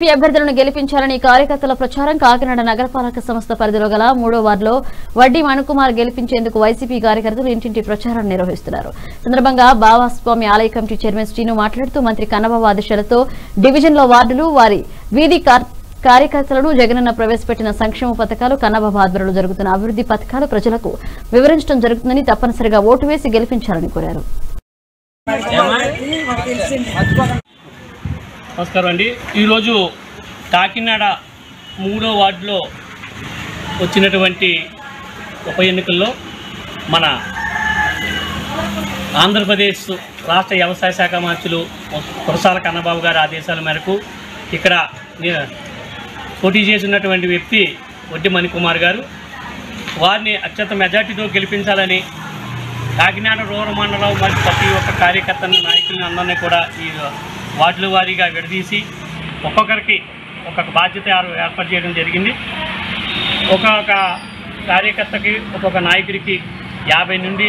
TDP అభ్యర్థులను గెలిపించాలని కార్యకర్తల ప్రచారం కాకినాడ నగరపాలక సంస్థ పరిధిలో గల మూడో వార్డులో వడ్డీ మణుకుమార్ గెలిపించేందుకు వైసీపీ కార్యకర్తలు ఇంటింటి ప్రచారం నిర్వహిస్తున్నారు. సందర్భంగా బావాస్వామి ఆలయ కమిటీ చైర్మన్ శ్రీను మాట్లాడుతూ మంత్రి కన్నబాబు ఆదేశాలతో డివిజన్లో వార్డులు వారి వీధి కార్యకర్తలను జగనన్న ప్రవేశపెట్టిన సంక్షేమ పథకాలు కన్నబాబు ఆధ్వర్యంలో జరుగుతున్న అభివృద్ధి పథకాలు ప్రజలకు వివరించడం జరుగుతుందని తప్పనిసరిగా ఓటు వేసి గెలిపించాలని కోరారు. నమస్కారం అండి. ఈరోజు కాకినాడ మూడో వార్డులో వచ్చినటువంటి ఉప ఎన్నికల్లో మన ఆంధ్రప్రదేశ్ రాష్ట్ర వ్యవసాయ శాఖ మంత్రులు కురసాల కన్నబాబు గారి ఆదేశాల మేరకు ఇక్కడ పోటీ చేసినటువంటి వ్యక్తి వడ్డి మణికుమార్ గారు. వారిని అత్యంత మెజార్టీతో గెలిపించాలని కాకినాడ రూరల్ మండలం మరియు ప్రతి ఒక్క కార్యకర్తను నాయకులను అందరినీ కూడా ఈ వార్డుల వారీగా విడదీసి ఒక్కొక్కరికి ఒక్కొక్క బాధ్యత ఏర్పాటు చేయడం జరిగింది. ఒక్కొక్క కార్యకర్తకి ఒక్కొక్క నాయకుడికి యాభై నుండి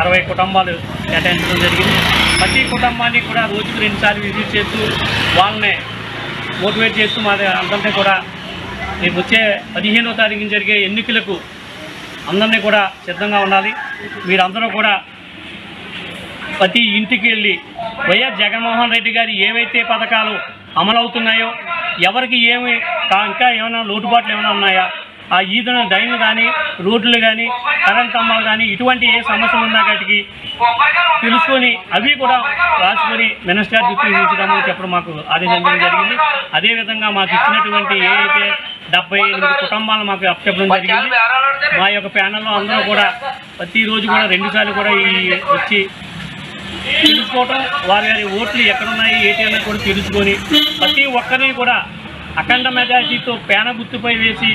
అరవై కుటుంబాలు కేటాయించడం జరిగింది. ప్రతి కుటుంబాన్ని కూడా రోజుకు రెండుసార్లు విజిట్ చేస్తూ వాళ్ళని మోటివేట్ చేస్తూ మా అందరినీ కూడా రేపు వచ్చే పదిహేనో తారీఖున జరిగే ఎన్నికలకు అందరినీ కూడా సిద్ధంగా ఉండాలి. మీరందరూ కూడా ప్రతి ఇంటికి వెళ్ళి వైఎస్ జగన్మోహన్ రెడ్డి గారి ఏవైతే పథకాలు అమలవుతున్నాయో ఎవరికి ఏమి ఇంకా ఏమైనా లోటుపాట్లు ఏమైనా ఉన్నాయా? ఆ ఈదున డైన్లు కానీ రోడ్లు కానీ కరెంట్ స్తంభాలు కానీ ఇటువంటి ఏ సమస్యలు ఉన్నా కాటికి తెలుసుకొని అవి కూడా రాసుకొని మినిస్టర్ దృష్టి తీసుకురామని చెప్పడం మాకు ఆదేశించడం జరిగింది. అదేవిధంగా మాకు ఇచ్చినటువంటి ఏ అయితే డెబ్బై ఎనిమిది కుటుంబాలు మాకు అప్పచెప్పడం జరిగింది. మా యొక్క ప్యానల్లో అందరూ కూడా ప్రతిరోజు కూడా రెండుసార్లు కూడా ఈ వచ్చి తెలుసుకోవటం వారి వారి ఓట్లు ఎక్కడున్నాయి ఏంటి అన్నది కూడా తెలుసుకొని ప్రతి ఒక్కరిని కూడా అఖండ మెజార్టీతో పేన గుర్తుపై వేసి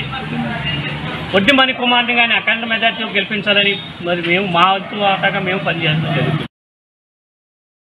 వడ్డీ మణి కుమార్ని కానీ అఖండ మెజార్టీతో గెలిపించాలని మరి మేము మా వంతు ఆటగా మేము పనిచేస్తాం. జరుగుతుంది